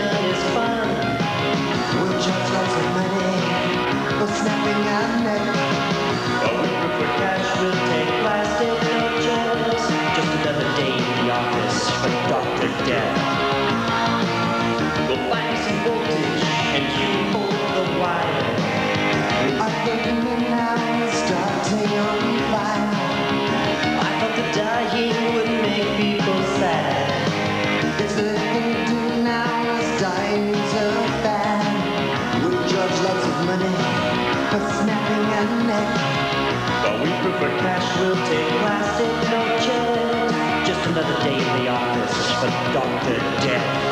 is fun. With just lots of money for snapping our neck. Cash, we take plastic. Just another day in the office for Dr. Death. We'll find some voltage and you hold the wire. Is starting on fire. I thought the dying would make me. Neck. But we prefer cash, we'll take plastic, no check. Just another day in the office for Dr. Death.